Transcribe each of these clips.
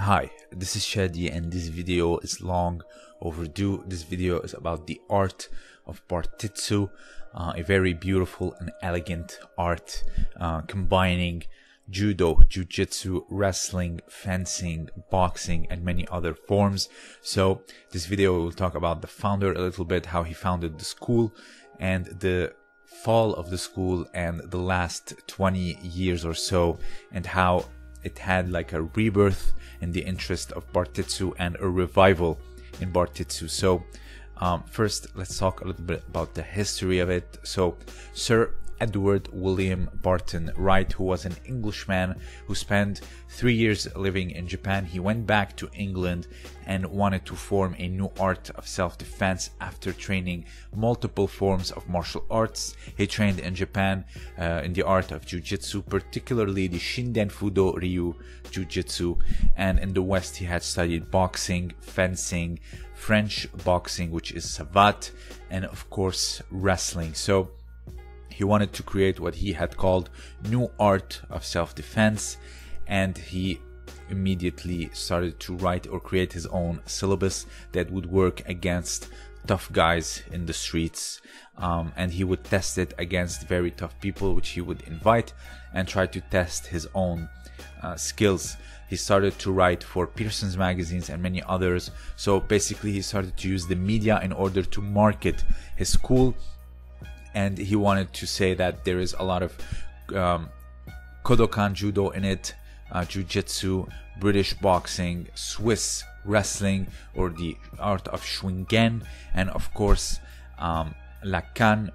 Hi, this is Chadi and this video is long overdue. This video is about the art of Bartitsu, uh, a very beautiful and elegant art uh, combining judo, jujitsu, wrestling, fencing, boxing, and many other forms. So this video will talk about the founder a little bit, how he founded the school and the fall of the school and the last 20 years or so and how it had like a rebirth in the interest of Bartitsu and a revival in Bartitsu. So um, first, let's talk a little bit about the history of it. So Sir Edward William Barton Wright, who was an Englishman who spent three years living in Japan. He went back to England and wanted to form a new art of self defense after training multiple forms of martial arts. He trained in Japan uh, in the art of jujitsu, particularly the Shinden Fudo Ryu jujitsu, and in the West he had studied boxing, fencing, French boxing, which is savate, and of course wrestling. So he wanted to create what he had called new art of self-defense and he immediately started to write or create his own syllabus that would work against tough guys in the streets. Um, and he would test it against very tough people which he would invite and try to test his own uh, skills. He started to write for pearson's magazines and many others. So basically he started to use the media in order to market his school and he wanted to say that there is a lot of um, Kodokan Judo in it, uh, Jiu-Jitsu, British boxing, Swiss wrestling, or the art of Schwingen, and of course um, La Canne,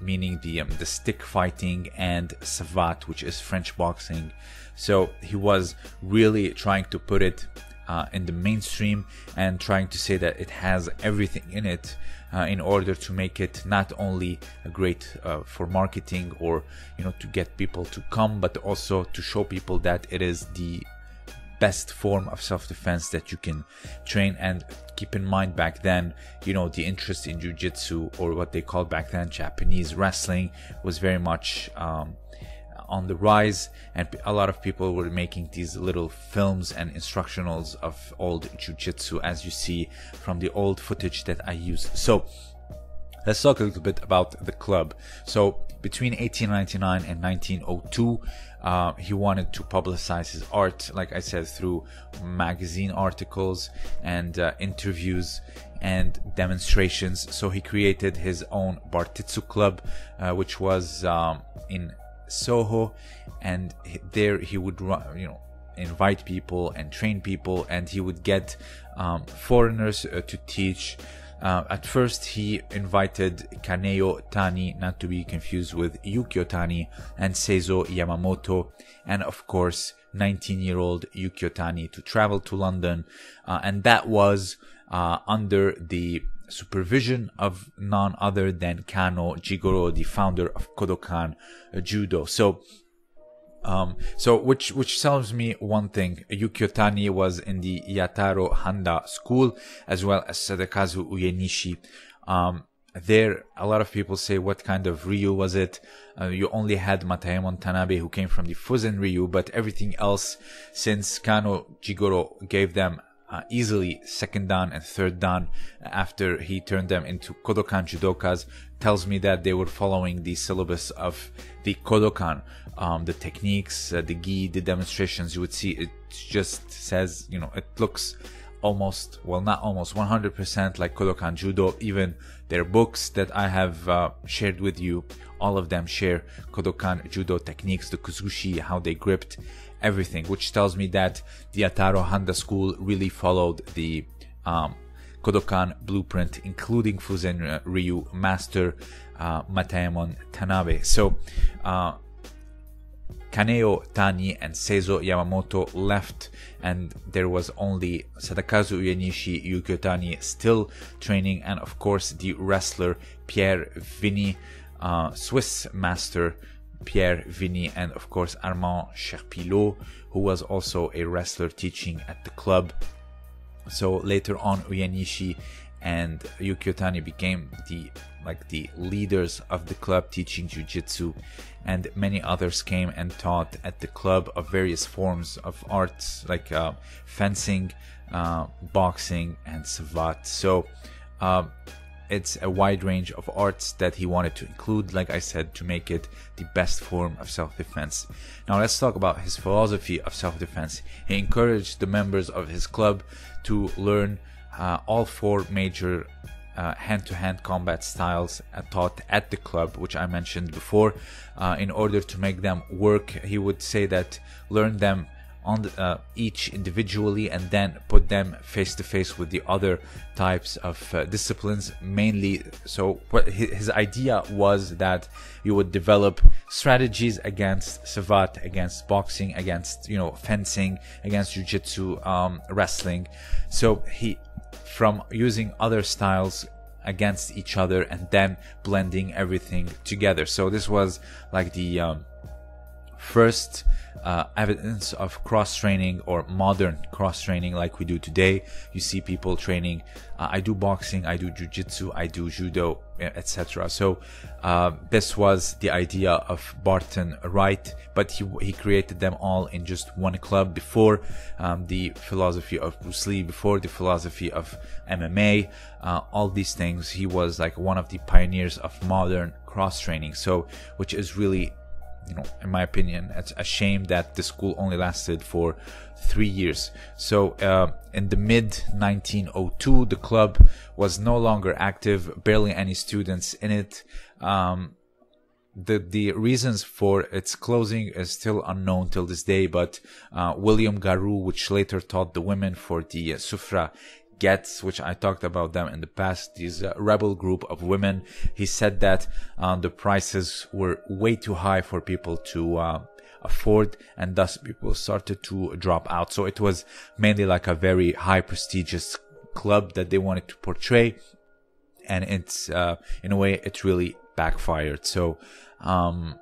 meaning the um, the stick fighting, and Savate, which is French boxing. So he was really trying to put it uh, in the mainstream and trying to say that it has everything in it uh, in order to make it not only great uh, for marketing or you know to get people to come but also to show people that it is the best form of self-defense that you can train. And keep in mind back then you know the interest in jiu-jitsu or what they called back then japanese wrestling was very much um, on the rise and a lot of people were making these little films and instructionals of old jiu-jitsu as you see from the old footage that I use. So let's talk a little bit about the club. So between 1899 and 1902, uh, he wanted to publicize his art, like I said, through magazine articles and uh, interviews and demonstrations. So he created his own Bartitsu Club, uh, which was um, in Soho, and there he would you know invite people and train people, and he would get um, foreigners uh, to teach. Uh, at first, he invited Kaneo Tani, not to be confused with Yukio Tani, and Seizo Yamamoto, and of course, 19 year old Yukio Tani to travel to London. Uh, and that was uh, under the supervision of none other than Kano Jigoro, the founder of Kodokan Judo. So, um, so which which tells me one thing: Yukio Tani was in the Yataro Handa school as well as Sadakazu Uyenishi. Um, there, a lot of people say, what kind of Ryu was it? Uh, you only had Mataemon Tanabe who came from the Fuzen Ryu, but everything else, since Kano Jigoro gave them uh, easily second dan and third dan after he turned them into Kodokan judokas tells me that they were following the syllabus of the Kodokan, um, the techniques, uh, the gi, the demonstrations. You would see it just says, you know, it looks almost, well, not almost 100% like Kodokan Judo. Even their books that I have uh, shared with you, all of them share Kodokan Judo techniques, the kuzushi, how they gripped, everything, which tells me that the Yataro Handa school really followed the um, Kodokan blueprint, including Fuzen Ryu master uh, Tanabe. So, uh, Kaneo Tani and Seizo Yamamoto left, and there was only Sadakazu Uyenishi Yukio Tani still training, and of course the wrestler Pierre Vigny, uh, Swiss master Pierre Vigny, and of course Armand Cherpillod, who was also a wrestler teaching at the club. So later on, Uyenishi and Yuki became the like the leaders of the club teaching jiu-jitsu and many others came and taught at the club of various forms of arts like uh, fencing uh, boxing and savate so uh, it's a wide range of arts that he wanted to include, like I said, to make it the best form of self defense. Now, let's talk about his philosophy of self defense. He encouraged the members of his club to learn uh, all four major hand to hand combat styles taught at the club, which I mentioned before. Uh, in order to make them work, he would say that learn them on the, uh, each individually and then put them face to face with the other types of uh, disciplines mainly. So what his idea was that you would develop strategies against savate against boxing against you know fencing against jiu-jitsu um, wrestling. So he from using other styles against each other and then blending everything together. So this was like the um, first uh, evidence of cross training or modern cross training like we do today. You see people training. Uh, I do boxing, I do jujitsu, I do judo, etc. So uh, this was the idea of Barton Wright, but he he created them all in just one club before um, the philosophy of Bruce Lee, before the philosophy of MMA, uh, all these things. He was like one of the pioneers of modern cross training. So which is really you know, in my opinion, it's a shame that the school only lasted for three years. So, uh, in the mid 1902, the club was no longer active, barely any students in it. Um, the the reasons for its closing is still unknown till this day, but uh, William Garrud, which later taught the women for the uh, Sufra Gets, which I talked about them in the past, these uh, rebel group of women. He said that uh, the prices were way too high for people to uh, afford, and thus people started to drop out. So it was mainly like a very high prestigious club that they wanted to portray, and it's uh, in a way it really backfired. So. Um,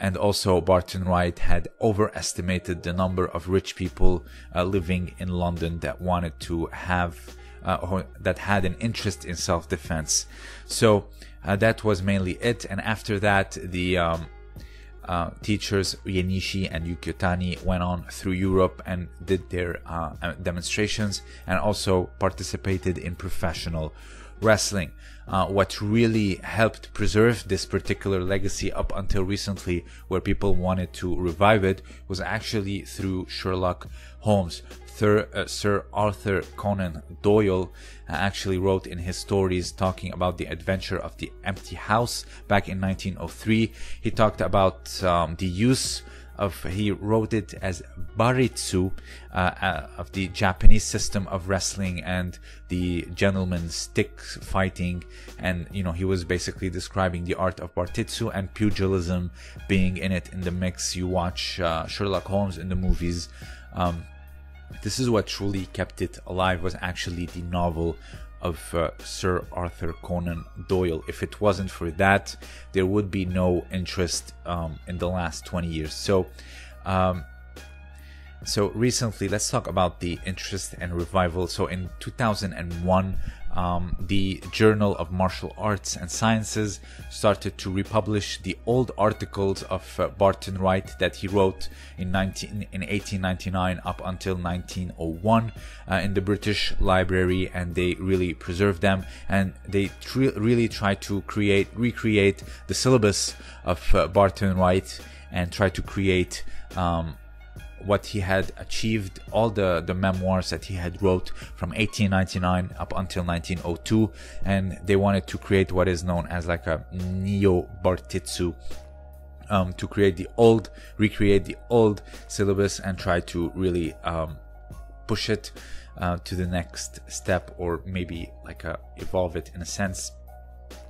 and also Barton Wright had overestimated the number of rich people uh, living in London that wanted to have uh, or that had an interest in self-defense. So uh, that was mainly it. And after that, the um, uh, teachers Yenishi and Yukio Tani went on through Europe and did their uh, demonstrations and also participated in professional wrestling. Uh, what really helped preserve this particular legacy up until recently, where people wanted to revive it, was actually through Sherlock Holmes. Sir, uh, Sir Arthur Conan Doyle uh, actually wrote in his stories talking about the adventure of the empty house back in 1903. He talked about um, the use of he wrote it as baritsu uh, uh, of the Japanese system of wrestling and the gentleman stick fighting. And you know he was basically describing the art of bartitsu and pugilism being in it in the mix. You watch uh, Sherlock Holmes in the movies. Um, this is what truly kept it alive was actually the novel of uh, Sir Arthur Conan Doyle. If it wasn't for that, there would be no interest um, in the last 20 years. So, um, so recently, let's talk about the interest and revival. So in 2001, um, the Journal of Martial Arts and Sciences started to republish the old articles of uh, Barton Wright that he wrote in 19 in 1899 up until 1901 uh, in the British Library, and they really preserved them. And they tr- really tried to create recreate the syllabus of uh, Barton Wright and try to create um, what he had achieved, all the, the memoirs that he had wrote from 1899 up until 1902, and they wanted to create what is known as like a neo Bartitsu. Um, to create the old, recreate the old syllabus, and try to really um, push it uh, to the next step, or maybe like a, evolve it in a sense,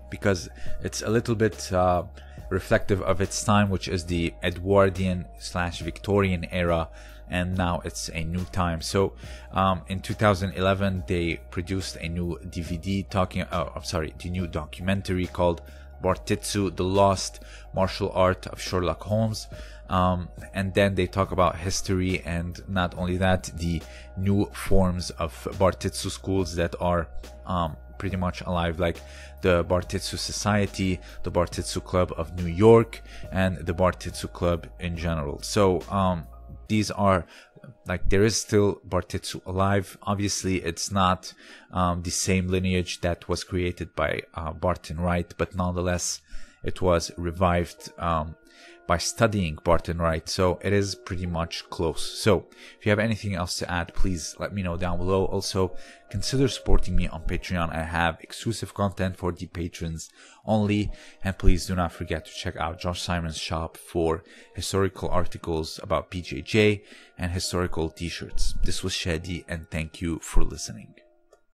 because it's a little bit uh, reflective of its time, which is the Edwardian slash Victorian era, and now it's a new time. So, um, in 2011, they produced a new DVD talking. Uh, I'm sorry, the new documentary called Bartitsu: The Lost Martial Art of Sherlock Holmes. Um, and then they talk about history and not only that, the new forms of Bartitsu schools that are um, pretty much alive, like the Bartitsu Society, the Bartitsu Club of New York, and the Bartitsu Club in general. So um, these are like there is still Bartitsu alive. Obviously, it's not um, the same lineage that was created by uh, Barton Wright, but nonetheless, it was revived um, by studying Barton Wright. So it is pretty much close. So if you have anything else to add, please let me know down below. Also, consider supporting me on Patreon. I have exclusive content for the patrons only. And please do not forget to check out Josh Simon's shop for historical articles about BJJ and historical t-shirts. This was Chadi and thank you for listening.